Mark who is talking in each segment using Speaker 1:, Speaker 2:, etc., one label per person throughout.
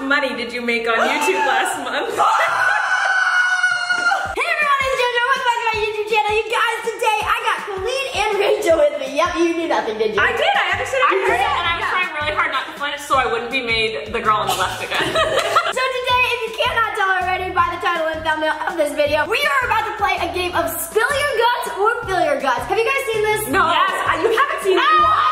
Speaker 1: much money did you make on YouTube last month?
Speaker 2: Hey everyone, it's JoJo. Welcome back to my YouTube channel. You guys, today I got Colleen and Rachel with me. Yep, you knew nothing, did you?
Speaker 1: I did, I understood
Speaker 3: I heard it and I was trying really hard not to flinch so I wouldn't be made the girl on the left again.
Speaker 2: So today, if you cannot tell already by the title and thumbnail of this video, we are about to play a game of Spill Your Guts or Fill Your Guts. Have you guys seen this?
Speaker 3: No.
Speaker 1: Yes, you haven't seen it.
Speaker 2: Oh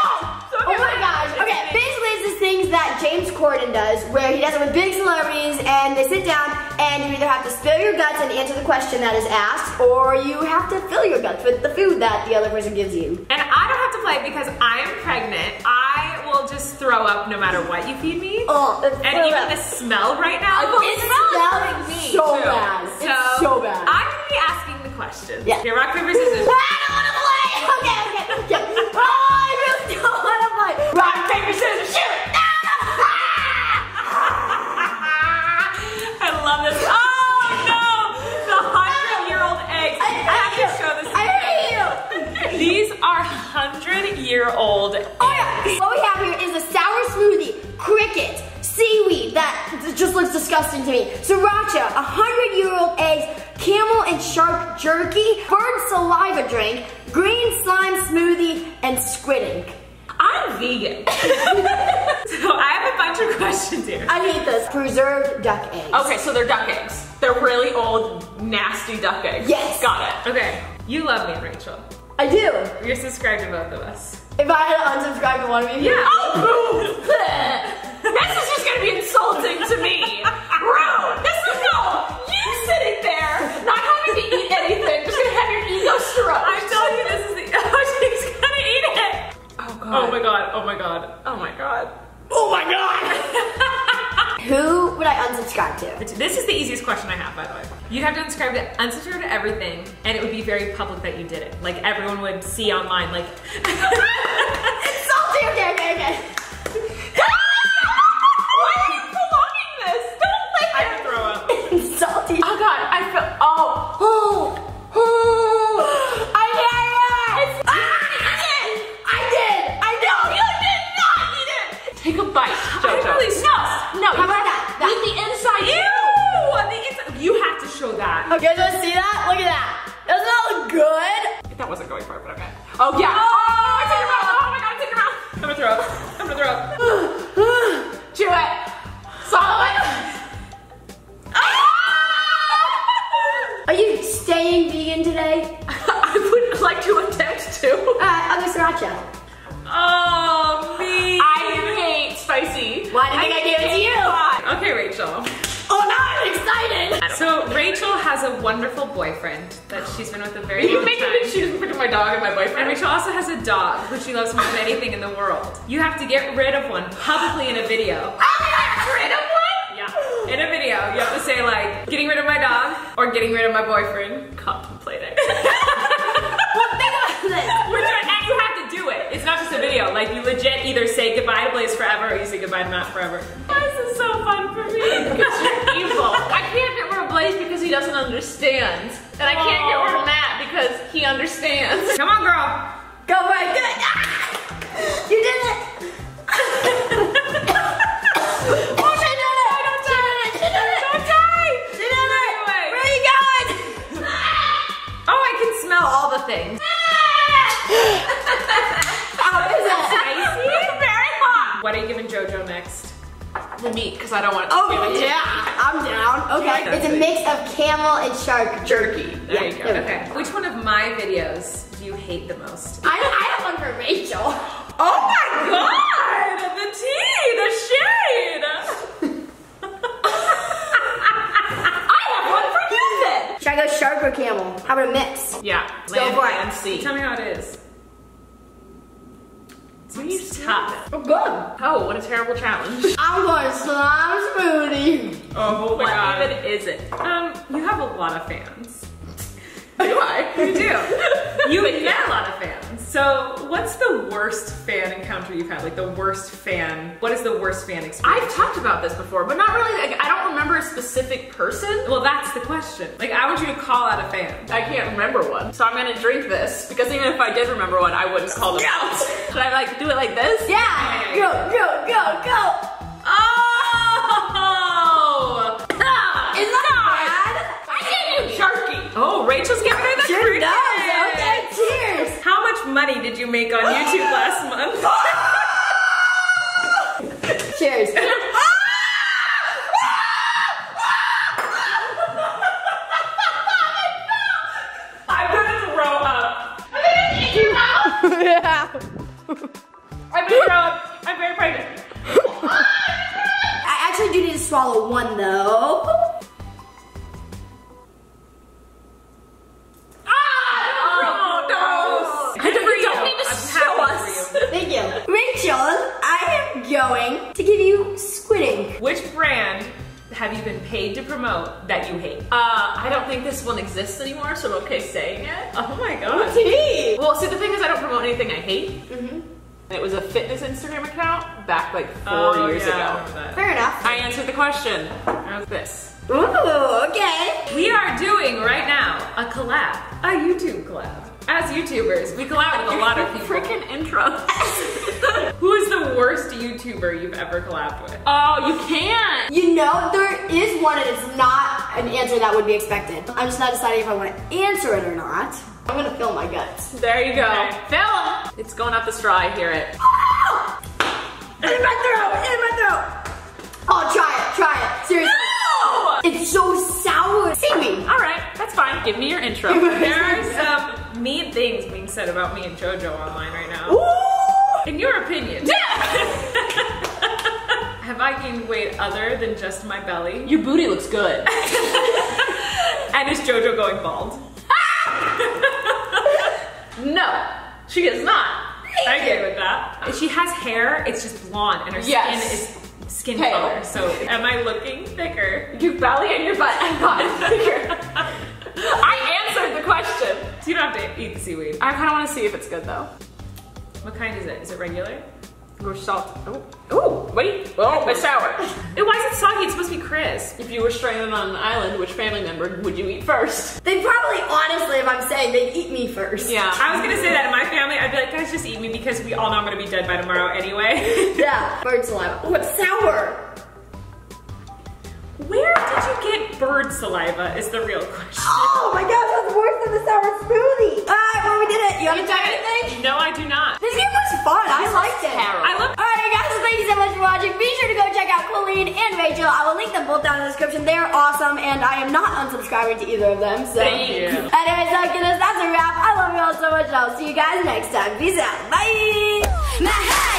Speaker 2: things that James Corden does where he does it with big celebrities and they sit down and you either have to spill your guts and answer the question that is asked or you have to fill your guts with the food that the other person gives you.
Speaker 1: And I don't have to play because I am pregnant. I will just throw up no matter what you feed me.
Speaker 2: Oh, it's
Speaker 1: and even
Speaker 2: bad.
Speaker 1: the smell right now.
Speaker 2: It smells so
Speaker 1: too.
Speaker 2: bad.
Speaker 1: So,
Speaker 2: it's so bad.
Speaker 1: I'm gonna be asking the questions.
Speaker 2: Yeah.
Speaker 1: Okay, rock, paper, scissors.
Speaker 2: just looks disgusting to me, sriracha, a hundred year old eggs, camel and shark jerky, bird saliva drink, green slime smoothie, and squid ink.
Speaker 1: I'm vegan. so I have a bunch of questions here.
Speaker 2: I hate this. Preserved duck eggs.
Speaker 3: okay, so they're duck eggs. They're really old, nasty duck eggs.
Speaker 2: Yes.
Speaker 3: Got it.
Speaker 1: Okay, you love me, Rachel.
Speaker 2: I do.
Speaker 1: You're subscribed to both of us.
Speaker 2: If I had to unsubscribe to one of you,
Speaker 1: Yeah.
Speaker 3: Oh, boo! this is just gonna be insulting to me. Rude! This is no! You sitting there, not having to eat anything, just gonna have your ego stroked.
Speaker 1: I'm telling you, this is the. Oh, she's gonna eat it.
Speaker 3: Oh god.
Speaker 1: Oh my god. Oh my god.
Speaker 3: Oh my god.
Speaker 2: Oh my god! Who would I unsubscribe to?
Speaker 1: This is the easiest question I have, by the way. You'd have to unsubscribe to unsubscribe to everything, and it would be very public that you did it. Like everyone would see online, like.
Speaker 2: that.
Speaker 1: You
Speaker 2: guys wanna see that? Look at that. Doesn't that look good?
Speaker 3: That wasn't going for it, but okay. Oh yeah. Oh, it's in your mouth. Oh my god, it's in your mouth.
Speaker 1: I'm gonna throw up. I'm gonna throw up.
Speaker 3: Chew it. Swallow it.
Speaker 2: Are you staying vegan today?
Speaker 3: I would like to attempt to.
Speaker 2: Uh, I'll go sriracha.
Speaker 1: Oh, me.
Speaker 3: I hate spicy.
Speaker 2: Why did I think I gave it to you?
Speaker 1: Okay, Rachel.
Speaker 2: Oh!
Speaker 1: So Rachel has a wonderful boyfriend that she's been with a very
Speaker 3: you
Speaker 1: long
Speaker 3: making me choose between my dog and my
Speaker 1: And
Speaker 3: boyfriend?
Speaker 1: Rachel also has a dog who she loves more than anything in the world. You have to get rid of one publicly in a video.
Speaker 3: Oh I'm rid of one?
Speaker 1: Yeah. In a video, you have to say like, getting rid of my dog or getting rid of my boyfriend.
Speaker 3: Contemplating.
Speaker 2: Well, think about this.
Speaker 1: And you have to do it. It's not just a video. Like you legit either say goodbye to Blaze forever or you say goodbye to Matt forever. This is so fun for me.
Speaker 3: Because you're evil. And I can't get of Matt because he understands.
Speaker 1: The
Speaker 3: meat, because I don't want it to
Speaker 2: Oh
Speaker 3: feel it.
Speaker 2: yeah, I'm down. Okay, it's a mix of camel and shark jerky.
Speaker 1: There
Speaker 2: Yeah,
Speaker 1: you go.
Speaker 2: there we
Speaker 1: Okay. Which one of my videos do you hate the most?
Speaker 2: I, I have one for Rachel.
Speaker 1: Oh my god! The tea, the shade.
Speaker 3: I have one for you then.
Speaker 2: Should I go shark or camel? How about a mix?
Speaker 3: Yeah,
Speaker 2: Go
Speaker 3: land
Speaker 2: for it.
Speaker 3: and sea.
Speaker 1: Tell me how it is.
Speaker 3: It's tough.
Speaker 2: Oh, good.
Speaker 3: Oh, what a terrible challenge.
Speaker 2: I'm going slime smoothie.
Speaker 1: Oh my
Speaker 3: what
Speaker 1: god.
Speaker 3: even is it?
Speaker 1: Um, you have a lot of fans.
Speaker 3: Do I?
Speaker 1: You do. You get a lot of fans. So what's the worst fan encounter you've had? Like the worst fan, what is the worst fan experience?
Speaker 3: I've talked about this before, but not really, like, I don't remember a specific person.
Speaker 1: Well, that's the question. Like I want you to call out a fan.
Speaker 3: I can't remember one. So I'm gonna drink this because even if I did remember one, I wouldn't call them out. Should I like do it like this?
Speaker 2: Yeah, go, go, go, go.
Speaker 1: Oh! Ah, it's bad. I gave you jerky. Oh, Rachel's getting make on YouTube last month.
Speaker 2: Cheers.
Speaker 3: I'm gonna throw up. I'm gonna eat you out.
Speaker 2: Yeah.
Speaker 3: I'm gonna throw up. I'm very pregnant.
Speaker 2: I actually do need to swallow one though.
Speaker 1: Have been paid to promote that you hate?
Speaker 3: Uh, I don't think this one exists anymore, so I'm okay saying it.
Speaker 1: Oh my god.
Speaker 2: Tea.
Speaker 3: Well, see, the thing is, I don't promote anything I hate. Mhm. It was a fitness Instagram account back like four
Speaker 1: Oh,
Speaker 3: years
Speaker 1: yeah,
Speaker 3: ago.
Speaker 2: Fair enough.
Speaker 3: I answered the question. How's this?
Speaker 2: Ooh, okay.
Speaker 1: We are doing right now a collab, a YouTube collab. As YouTubers, we collab with a lot of people.
Speaker 3: Freaking intro.
Speaker 1: Who is the worst YouTuber you've ever collabed with?
Speaker 3: oh, you can't.
Speaker 2: You know, there is one and it's not an answer that would be expected. I'm just not deciding if I want to answer it or not. I'm gonna fill my guts.
Speaker 3: There you go.
Speaker 1: Okay.
Speaker 3: Fill 'em. It's going up the straw. I hear it.
Speaker 2: Ah! In my throat, in my throat. Oh, try it, try it. Seriously.
Speaker 3: No!
Speaker 2: It's so sour. See me.
Speaker 3: All right, that's fine. Give me your intro.
Speaker 1: There are some mean things being said about me and JoJo online right now.
Speaker 2: Ooh.
Speaker 1: In your opinion, have I gained weight other than just my belly?
Speaker 3: Your booty looks good.
Speaker 1: And is JoJo going bald?
Speaker 3: no, she is not.
Speaker 1: I agree with that. She has hair, it's just blonde, and her
Speaker 3: Yes.
Speaker 1: skin is skin
Speaker 3: Pale.
Speaker 1: color. So am I looking thicker?
Speaker 3: Your belly and your butt have gotten bigger.
Speaker 1: Eat the seaweed.
Speaker 3: I kind of want to see if it's good though.
Speaker 1: What kind is it? Is it regular?
Speaker 3: Or salt. Oh, oh wait. Oh, it's sour.
Speaker 1: Ew, why is it soggy? It's supposed to be crisp.
Speaker 3: If you were stranded on an island, which family member would you eat first?
Speaker 2: They probably, honestly, if I'm saying, they'd eat me first.
Speaker 3: Yeah.
Speaker 1: I was gonna say that in my family, I'd be like, guys, just eat me because we all know I'm gonna be dead by tomorrow anyway.
Speaker 2: Yeah, bird saliva. Oh, it's sour.
Speaker 1: Where did you get bird saliva? Is the real question.
Speaker 2: Oh my gosh, that's worse than the sour smoothie. Alright, well, we did it. You haven't done anything?
Speaker 1: No, I do not.
Speaker 2: This game was fun. I liked it.
Speaker 3: terrible.
Speaker 1: I love.
Speaker 2: Alright guys, thank you so much for watching. Be sure to go check out Colleen and Rachel. I will link them both down in the description. They're awesome and I am not unsubscribing to either of them. So
Speaker 1: Thank you.
Speaker 2: Anyways, that's gonna- that's a wrap. I love you all so much. I'll see you guys next time. Peace out. Bye. My head